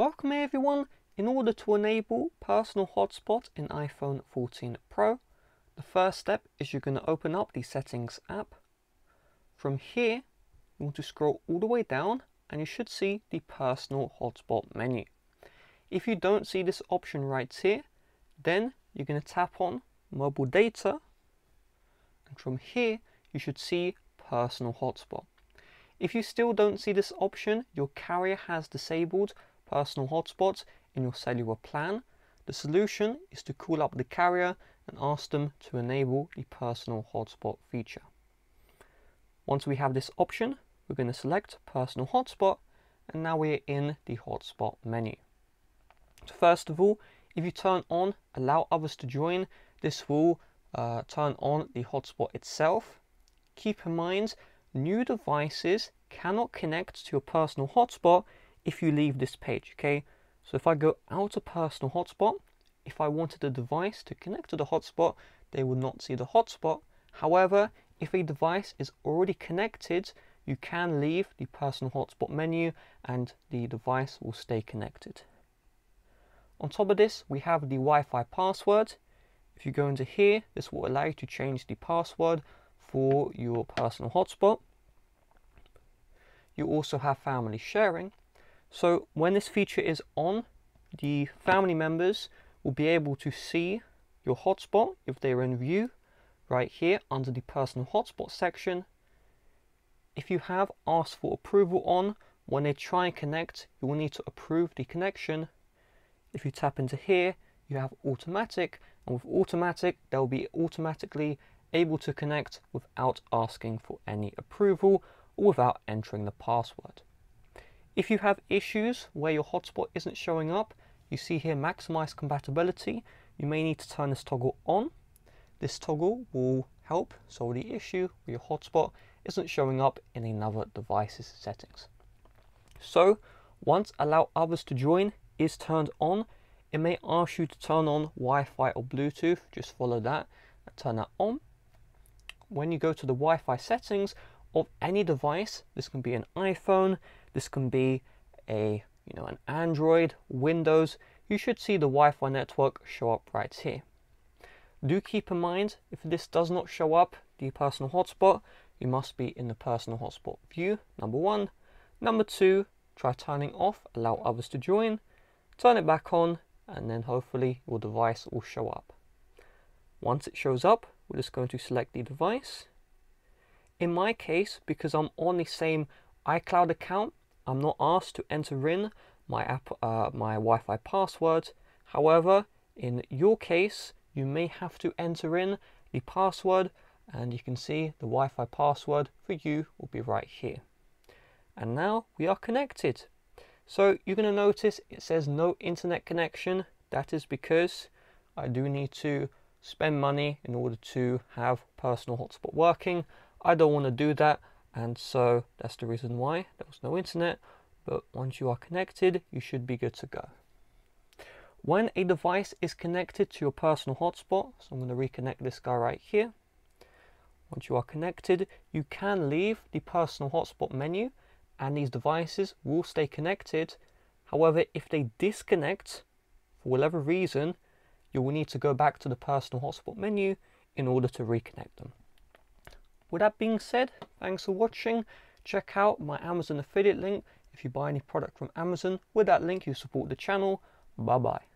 Welcome everyone. In order to enable personal hotspot in iPhone 14 Pro, the first step is you're going to open up the settings app. From here, you want to scroll all the way down and you should see the personal hotspot menu. If you don't see this option right here, then you're going to tap on mobile data and from here you should see personal hotspot. If you still don't see this option, your carrier has disabled personal hotspots in your cellular plan. The solution is to call up the carrier and ask them to enable the personal hotspot feature. Once we have this option, we're going to select personal hotspot and now we're in the hotspot menu. So first of all, if you turn on allow others to join, this will uh, turn on the hotspot itself. Keep in mind, new devices cannot connect to your personal hotspot if you leave this page, okay? So if I go out of personal hotspot, if I wanted a device to connect to the hotspot, they will not see the hotspot. However, if a device is already connected, you can leave the personal hotspot menu and the device will stay connected. On top of this, we have the Wi-Fi password. If you go into here, this will allow you to change the password for your personal hotspot. You also have family sharing. So when this feature is on, the family members will be able to see your hotspot if they're in view right here under the personal hotspot section. If you have asked for approval on, when they try and connect, you will need to approve the connection. If you tap into here, you have automatic, and with automatic, they'll be automatically able to connect without asking for any approval or without entering the password. If you have issues where your hotspot isn't showing up, you see here maximize compatibility, you may need to turn this toggle on. This toggle will help solve the issue where your hotspot isn't showing up in another device's settings. So once allow others to join is turned on, it may ask you to turn on Wi-Fi or Bluetooth, just follow that and turn that on. When you go to the Wi-Fi settings of any device, this can be an iPhone, this can be a you know an Android, Windows. You should see the Wi-Fi network show up right here. Do keep in mind if this does not show up, the personal hotspot, you must be in the personal hotspot view, number one. Number two, try turning off, allow others to join, turn it back on, and then hopefully your device will show up. Once it shows up, we're just going to select the device. In my case, because I'm on the same iCloud account, I'm not asked to enter in my app, uh, my Wi-Fi password. However, in your case, you may have to enter in the password and you can see the Wi-Fi password for you will be right here. And now we are connected. So you're going to notice it says no internet connection. That is because I do need to spend money in order to have personal hotspot working. I don't want to do that and so that's the reason why there was no internet but once you are connected you should be good to go. When a device is connected to your personal hotspot so i'm going to reconnect this guy right here. Once you are connected you can leave the personal hotspot menu and these devices will stay connected. However if they disconnect for whatever reason you will need to go back to the personal hotspot menu in order to reconnect them with that being said, thanks for watching. Check out my Amazon affiliate link if you buy any product from Amazon. With that link, you support the channel. Bye bye.